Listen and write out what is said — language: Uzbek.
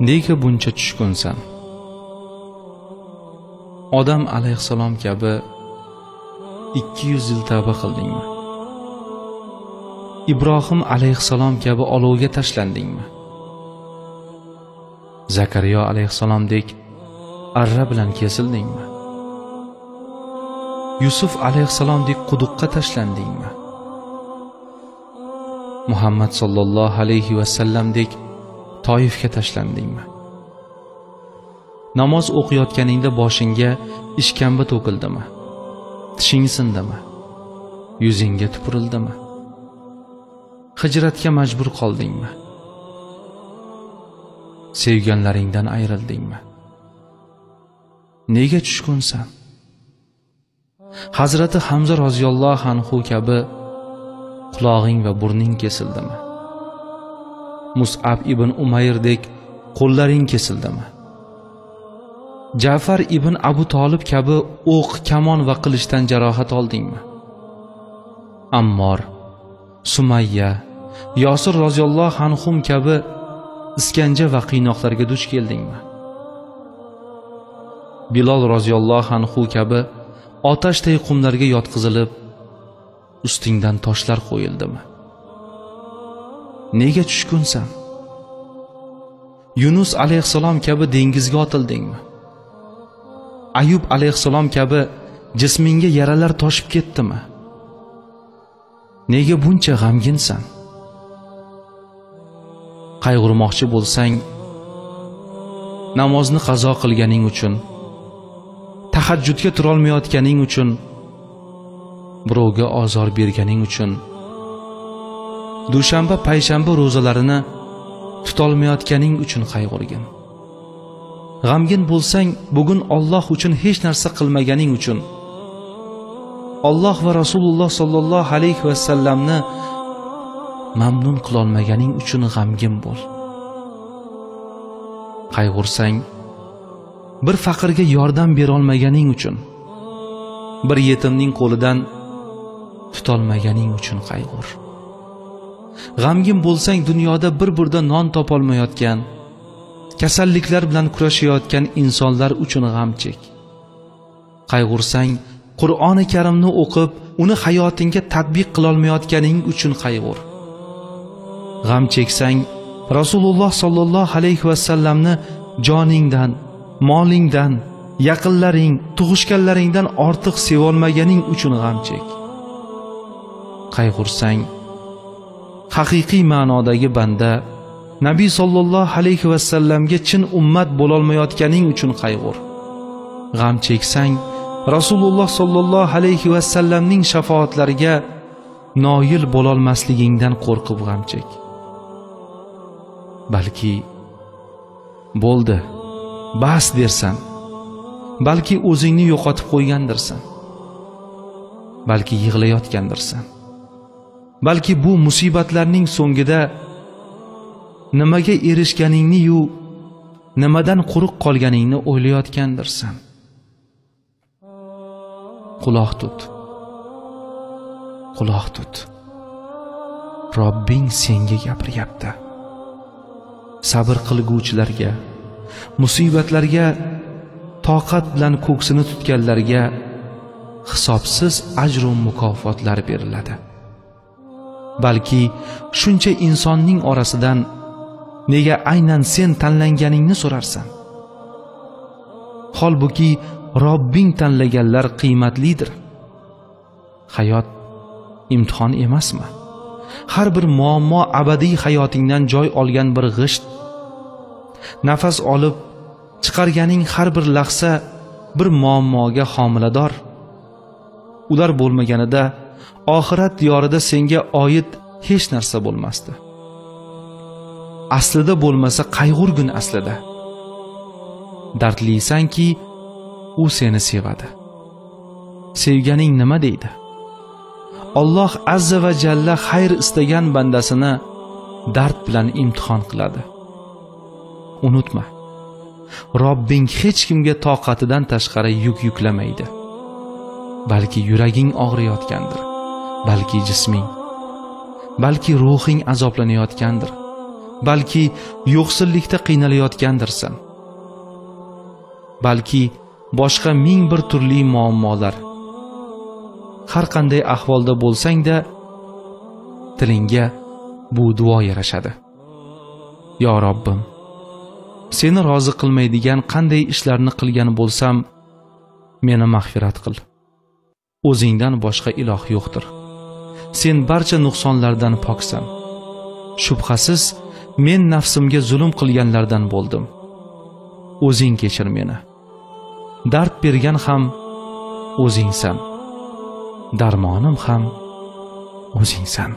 nega buncha tushkunsan? Odam alayhissalom kabi ikki yuz yil tavba qildingmi? Ibrohim alayhissalom kabi olovga tashlandingmi zakariyo alayhissalomdek arra bilan kesildingmi? Yusuf alayhissalomdek quduqqa tashlandingmi muhammad sollallohu alayhi vasallamdek toifga tashlandingmi namoz o'qiyotganingda boshingga ishkamba to'kildimi? Tishing sindimi yuzingga tupurildimi hijratga majbur qoldingmi? Sevganlaringdan ayrildingmi nega tushkunsan? Hazrati hamza roziyallohu anhu kabi qulog'ing va burning kesildimi? Musab ibn umayrdek qo'llaring kesildimi? Jafar ibn abu tolib kabi o'q kamon va qilichdan jarohat oldingmi? Ammor sumayya yosir roziyallohu anhum kabi iskanja va qiynoqlarga duch keldingmi? Bilol roziyallohu anhu kabi otashday qumlarga yotqizilib ustingdan toshlar qo'yildimi? Nega tushkunsan? Yunus alayhissalom kabi dengizga otildingmi? Ayub alayhissalom kabi jismingga yaralar toshib ketdimi? Nega buncha g'amginsan? Qayg'urmoqchi bo'lsang namozni qazo qilganing uchun tahajjudga turolmayotganing uchun birovga ozor berganing uchun dushanba payshanba ro'zalarini tutolmayotganing uchun qayg'urgin g'amgin bo'lsang bugun olloh uchun hech narsa qilmaganing uchun. Olloh va rasululloh sollallohu alayhi vasallamni mamnun qilolmaganing uchun g'amgin bo'l. Qayg'ursang bir faqirga yordam berolmaganing uchun bir yetimning qo'lidan tutolmaganing uchun qayg'ur g'amgin bo'lsang dunyoda bir burda non topolmayotgan kasalliklar bilan kurashayotgan insonlar uchun g'am chek. Qayg'ursang qur'oni karimni o'qib uni hayotingga tadbiq qilolmayotganing uchun qayg'ur. G'am cheksang rasululloh sollallohu alayhi vasallamni joningdan molingdan yaqinlaring tug'ishganlaringdan ortiq sevolmaganing uchun g'am chek. Qayg'ursang haqiqiy ma'nodagi banda. Nabiy sollallohu alayhi vasallamga chin ummat bo'lolmayotganing uchun qayg'ur. G'am cheksang rasululloh sollallohu alayhi vasallamning shafoatlariga noil bo'lolmasligingdan qo'rqib g'am chek. Balki bo'ldi bas dersan balki o'zingni yo'qotib qo'ygandirsan balki yig'layotgandirsan. Balki bu musibatlarning so'ngida nimaga erishganingni-yu nimadan quruq qolganingni o'ylayotgandirsan. Quloq tut. Quloq tut. Robbing senga gapiryapti. Sabr qilguvchilarga musibatlarga toqat bilan ko'ksini tutganlarga hisobsiz ajru mukofotlar beriladi. Balki shuncha insonning orasidan nega aynan sen tanlanganingni so'rarsan? Holbuki robbing tanlaganlar qiymatlidir. Hayot imtihon emasmi? Har bir muammo abadiy hayotingdan joy olgan bir g'isht. Nafas olib chiqarganing har bir lahza bir muammoga homilador. Ular bo'lmaganida oxirat diyorida senga oid hech narsa bo'lmasdi. Aslida bo'lmasa qayg'urgin aslida. Dardlisanki u seni sevadi. Sevganing nima deydi? Olloh azza va jalla xayr istagan bandasini dard bilan imtihon qiladi. Unutma robbing hech kimga toqatidan tashqari yuk yuklamaydi. Balki yuraging og'riyotgandir balki jisming balki ruhing azoblanayotgandir balki yo'qsillikda qiynalayotgandirsan balki boshqa ming bir turli muammolar har qanday ahvolda bo'lsang-da tilingga bu duo yarashadi. Yo robbim seni rozi qilmaydigan qanday ishlarni qilgan bo'lsam meni mag'firat qil. O'zingdan boshqa iloh yo'qdir. Sen barcha nuqsonlardan poksan. Shubhasiz men nafsimga zulm qilganlardan bo'ldim. O'zing kechir meni. Dard bergan ham o'zingsan. Darmonim ham o'zingsan.